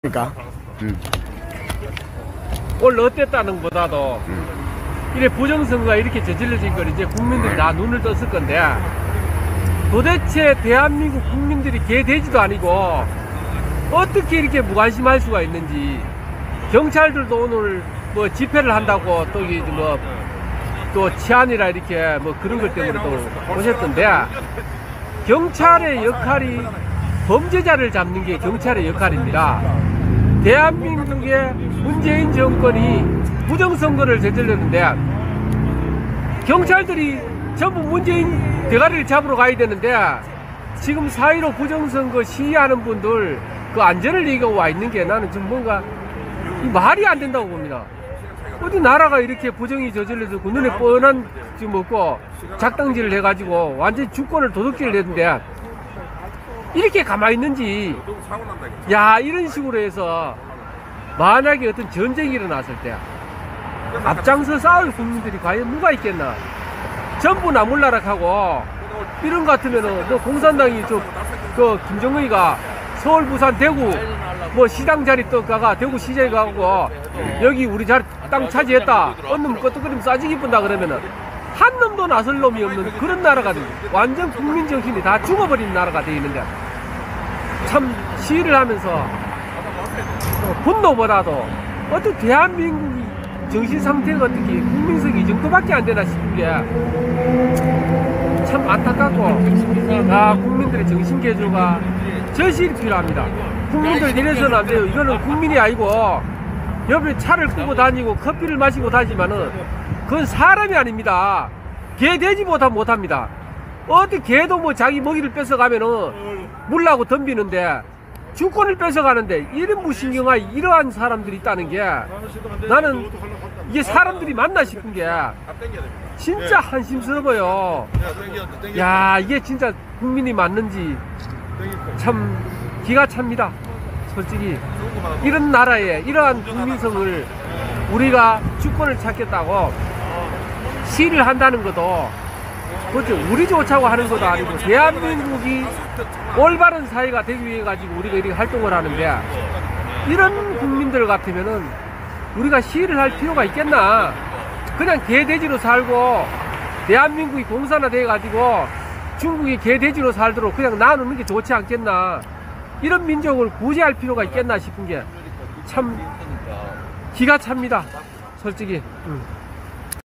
그러니까. 오늘 어땠다는 것보다도 이래 부정선거가 이렇게 저질러진 걸 이제 국민들이 다 눈을 떴을 건데 도대체 대한민국 국민들이 개돼지도 아니고 어떻게 이렇게 무관심할 수가 있는지 경찰들도 오늘 뭐 집회를 한다고 또 이게 뭐또 치안이라 이렇게 뭐 그런 것 때문에 또 오셨던데 경찰의 역할이 범죄자를 잡는 게 경찰의 역할입니다. 대한민국의 문재인 정권이 부정선거를 저질렀는데 경찰들이 전부 문재인 대가리를 잡으러 가야 되는데 지금 사이로 부정선거 시위하는 분들 그 안전을 얘기하고 와 있는 게 나는 좀 뭔가 이 말이 안 된다고 봅니다. 어디 나라가 이렇게 부정이 저질러서 그 눈에 뻔한 지금 먹고 작당질을 해가지고 완전히 주권을 도둑질을 했는데 이렇게 가만히 있는지. 야 이런 식으로 해서 만약에 어떤 전쟁이 일어났을 때 앞장서 싸울 국민들이 과연 누가 있겠나? 전부 나몰라락하고 이런 거 같으면은 뭐 공산당이 저그 김정은이가 서울 부산 대구 뭐 시당 자리 또 가가 대구 시장에 가고 여기 우리 자리 땅 차지했다. 어느 놈 끄떡거리면 싸지기 뿐다 그러면은 한 놈도 나설 놈이 없는 그런 나라가 돼 완전 국민 정신이 다 죽어버린 나라가 돼 있는데 참 시위를 하면서 어, 분노보다도 어떤 대한민국 정신 상태가 어떻게 국민성이 이 정도밖에 안 되나 싶은 게 참 안타깝고 아 국민들의 정신 개조가 절실히 필요합니다. 국민들 이래서는 안 돼요. 이거는 국민이 아니고 옆에 차를 끄고 다니고 커피를 마시고 다니지만은 그건 사람이 아닙니다. 개 돼지보다 못합니다. 어디 개도 뭐 자기 먹이를 뺏어가면은 물라고 덤비는데 주권을 뺏어가는데 이런 무신경아 이러한 사람들이 있다는 게 나는 이게 사람들이 맞나 싶은 게 진짜 한심스러워요. 야 이게 진짜 국민이 맞는지 참 기가 찹니다. 솔직히 이런 나라에 이러한 국민성을 우리가 주권을 찾겠다고 시위를 한다는 것도 그렇죠. 우리 좋자고 하는 것도 아니고 대한민국이 올바른 사회가 되기 위해 가지고 우리가 이렇게 활동을 하는데 이런 국민들 같으면은 우리가 시위를 할 필요가 있겠나? 그냥 개돼지로 살고 대한민국이 공산화 돼 가지고 중국이 개돼지로 살도록 그냥 놔놓는 게 좋지 않겠나? 이런 민족을 구제할 필요가 있겠나 싶은 게 참 기가 찹니다. 솔직히. 응.